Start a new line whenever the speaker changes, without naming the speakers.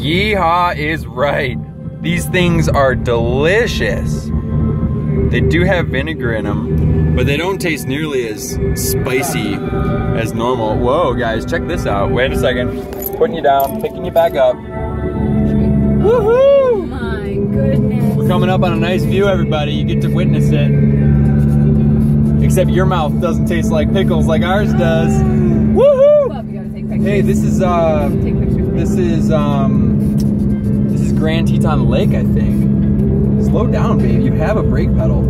Yeehaw is right. These things are delicious. They do have vinegar in them, but they don't taste nearly as spicy as normal. Whoa, guys, check this out. Wait a second. Putting you down, picking you back up. Woohoo!
My goodness.
We're coming up on a nice view, everybody. You get to witness it. Except your mouth doesn't taste like pickles like ours does. Woohoo!
Well, we gotta take pictures.
Hey, this is uh
Take pictures.
This is um this is Grand Teton Lake, I think. Slow down, babe. You have a brake pedal.